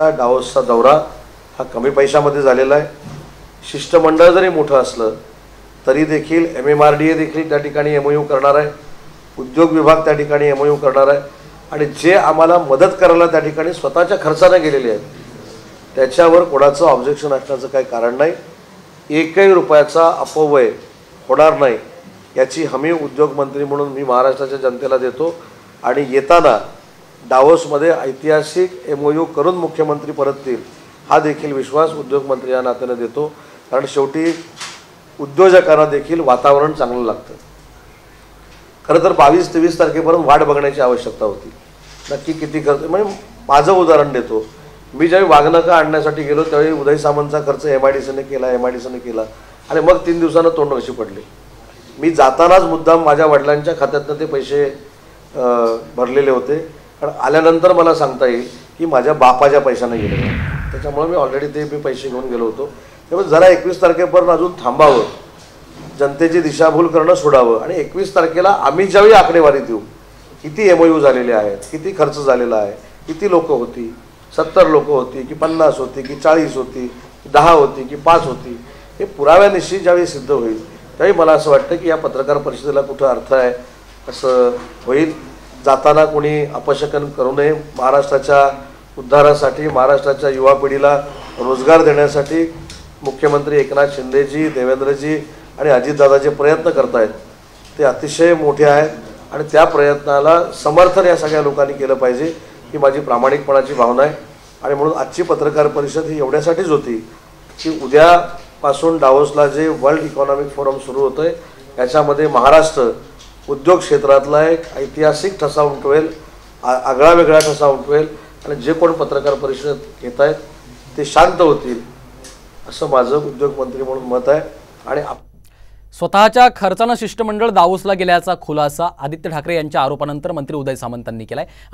हा दौरा हा कमी पैशामध्ये झालेला आहे. शिष्टमंडळ जरी मोठं असलं तरी देखील M M R D A देखील त्या ठिकाणी एम यू करणार आहे. उद्योग विभाग त्या ठिकाणी एम यू करणार आहे. आणि जे आम्हाला मदत करायला त्या ठिकाणी स्वतःच्या खर्चाने गेलेले आहेत त्याच्यावर कोणाचं ऑब्जेक्शन असण्याचं काही कारण नाही. एकही रुपयाचा अपव्यय होणार नाही याची हमी उद्योगमंत्री म्हणून मी महाराष्ट्राच्या जनतेला देतो. आणि येताना डावोसमध्ये ऐतिहासिक एम यू करून मुख्यमंत्री परततील हा देखील विश्वास उद्योगमंत्री या नात्याने देतो. कारण शेवटी उद्योजकांना देखील वातावरण चांगलं लागतं. खरं तर बावीस तेवीस तारखेपर्यंत वाट बघण्याची आवश्यकता होती. नक्की किती खर्च म्हणजे माझं उदाहरण देतो. मी ज्यावेळी वाघनका आणण्यासाठी गेलो त्यावेळी उदय सामंतचा खर्च एम आय डी सीने केला एम आय डी सीने केला. आणि मग तीन दिवसानं तोंड कशी पडले. मी जातानाच मुद्दाम माझ्या वडिलांच्या खात्यातनं ते पैसे भरलेले होते. कारण आल्यानंतर मला सांगता येईल की माझ्या बापाच्या पैशानं गेले त्याच्यामुळे मी ऑलरेडी ते मी पैसे घेऊन गेलो होतो. त्यामुळे जरा एकवीस तारखेपर्यंत अजून थांबावं. जनतेची दिशाभूल करणं सोडावं. आणि एकवीस तारखेला आम्ही ज्यावेळी आकडेवारी देऊ किती एम यू झालेले आहेत किती खर्च झालेला आहे किती लोक होती सत्तर लोक होती की पन्नास होती की चाळीस होती की दहा होती की पाच होती हे पुराव्यानिशी ज्यावेळी सिद्ध होईल त्यावेळी मला असं वाटतं की या पत्रकार परिषदेला कुठं अर्थ आहे असं होईल. जाताना कोणी अपशकन करू नये. महाराष्ट्राच्या उद्धारासाठी महाराष्ट्राच्या युवा पिढीला रोजगार देण्यासाठी मुख्यमंत्री एकनाथ शिंदेजी देवेंद्रजी आणि अजितदादा जे प्रयत्न करतायत. ते अतिशय मोठे आहेत आणि त्या प्रयत्नाला समर्थन या सगळ्या लोकांनी केलं पाहिजे ही माझी प्रामाणिकपणाची भावना आहे. आणि म्हणून आजची पत्रकार परिषद ही एवढ्यासाठीच होती की उद्यापासून डावोसला जे वर्ल्ड इकॉनॉमिक फोरम सुरू होतं आहे याच्यामध्ये महाराष्ट्र उद्योग क्षेत्रातला एक ऐतिहासिक ठसा उमटवेल आगळा वेगळा ठसा उमटवेल आणि जे कोण पत्रकार परिषद घेत आहेत ते शांत होतील असं माझं उद्योगमंत्री म्हणून मत आहे. आणि स्वतःच्या खर्चानं शिष्टमंडळ दावोसला गेल्याचा खुलासा आदित्य ठाकरे यांच्या आरोपानंतर मंत्री उदय सामंतांनी केलाय.